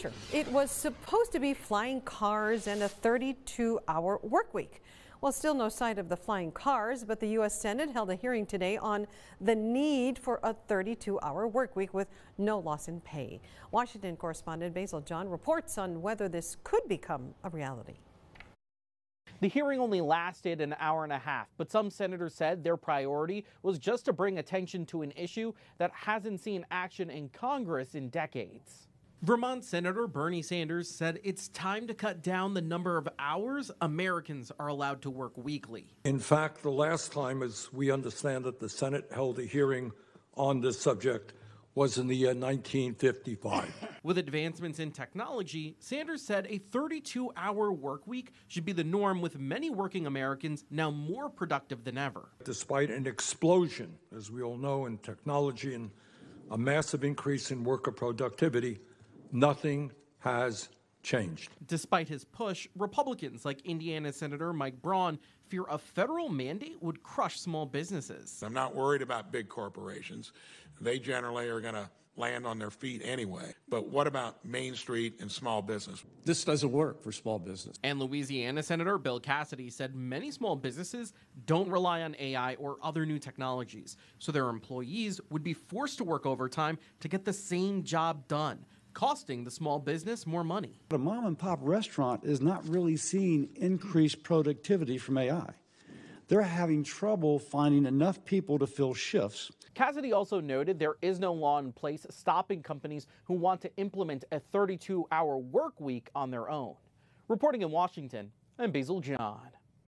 future. It was supposed to be flying cars and a 32 hour work week. Well, still no sight of the flying cars, but the U.S. Senate held a hearing today on the need for a 32-hour work week with no loss in pay. Washington correspondent Basil John reports on whether this could become a reality. The hearing only lasted an hour and a half, but some senators said their priority was just to bring attention to an issue that hasn't seen action in Congress in decades. Vermont Senator Bernie Sanders said it's time to cut down the number of hours Americans are allowed to work weekly. In fact, the last time, as we understand it, the Senate held a hearing on this subject was in the year 1955. With advancements in technology, Sanders said a 32 hour work week should be the norm, with many working Americans now more productive than ever. Despite an explosion, as we all know, in technology and a massive increase in worker productivity, nothing has changed. Despite his push, Republicans like Indiana Senator Mike Braun fear a federal mandate would crush small businesses. I'm not worried about big corporations. They generally are going to land on their feet anyway. But what about Main Street and small business? This doesn't work for small business. And Louisiana Senator Bill Cassidy said many small businesses don't rely on AI or other new technologies, so their employees would be forced to work overtime to get the same job done costing the small business more money. But A mom and pop restaurant is not really seeing increased productivity from AI. They're having trouble finding enough people to fill shifts. Cassidy also noted there is no law in place stopping companies who want to implement a 32 hour work week on their own. Reporting in Washington, I'm Basil John.